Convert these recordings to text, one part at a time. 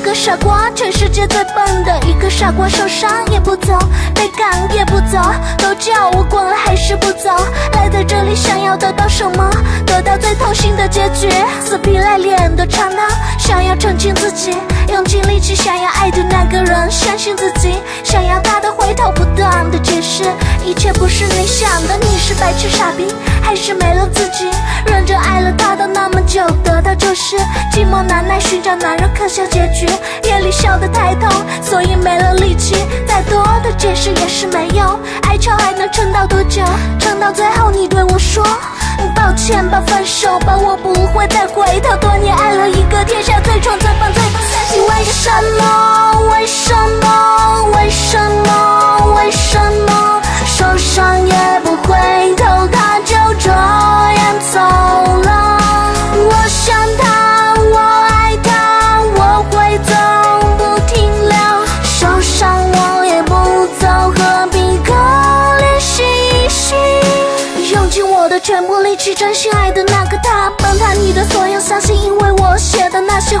个傻瓜，全世界最笨的一个傻瓜，受伤也不走，被赶也不走，都叫我滚了还是不走。来在这里想要得到什么？得到最痛心的结局，死皮赖脸的唱道，想要澄清自己，用尽力气想要爱的那个人，相信自己，想要他的回头，不断的解释，一切不是你想的，你是白痴傻逼，还是没了自己？爱了他都那么久，得到就是寂寞难耐，寻找男人可笑结局，夜里笑得太痛，所以没了力气，再多的解释也是没用，哀愁还能撑到多久？撑到最后你对我说。抱歉吧，分手吧，我不会再回头。多年爱了一个天下最宠、最棒、最棒。你为什么？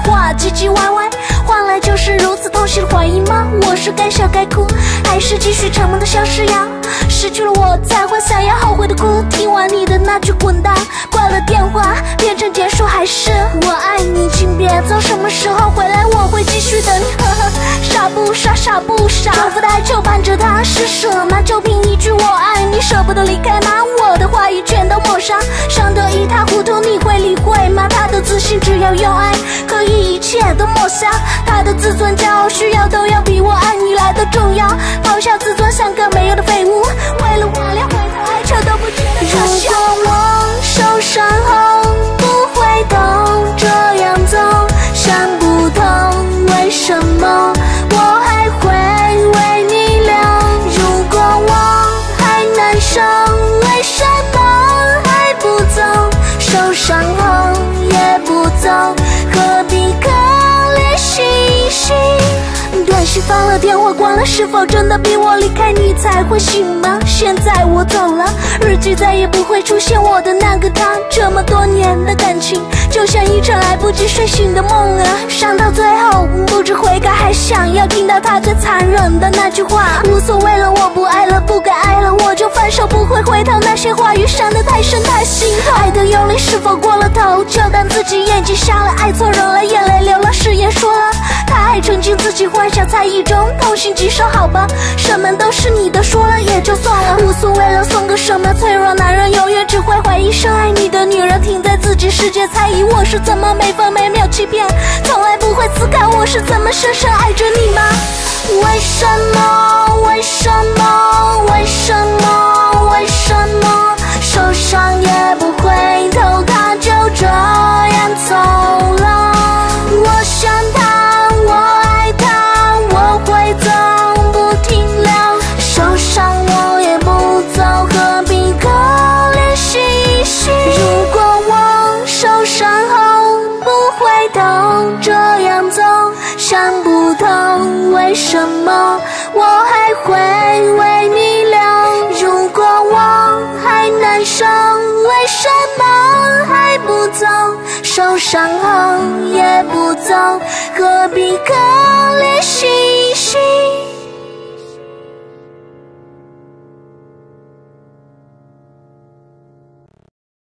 话唧唧歪歪，换来就是如此痛心的怀疑吗？我是该笑该哭，还是继续沉默的消失呀？失去了我才会想要后悔的哭，听完你的那句滚蛋，挂了电话变成结束，还是我爱你，请别走，什么时候回来我会继续等你，呵呵，傻不傻傻不傻，重复的爱就伴着他，施舍吗？就凭一句我爱你，舍不得离开吗？我的话语全都抹杀，伤得一塌糊涂，你会理会吗？他的自信只要用爱切都抹杀，他的自尊骄傲需要都要比我爱你来的重要，咆哮自尊像个没用的废物，是放了，电话关了，是否真的逼我离开你才会醒吗？现在我走了，日记再也不会出现我的那个他。这么多年的感情，就像一场来不及睡醒的梦啊！伤到最后，不知悔改，还想要听到他最残忍的那句话：无所谓了，我不爱了，不该爱了，我就放手，不会回头。些话语伤得太深太心痛，爱的用力是否过了头？就当自己眼睛瞎了，爱错人了，眼泪流了，誓言说了，太爱曾经自己幻想，猜疑中痛心疾首，好吧，什么都是你的，说了也就算了，无所谓了，送个什么？脆弱男人永远只会怀疑，深爱你的女人停在自己世界，猜疑我是怎么每分每秒欺骗，从来不会思考我是怎么深深爱着你吗？为什么？为什么？为什么？为什么我还会为你留。如果我还难受，为什么还不走？受伤后也不走，何必可怜惜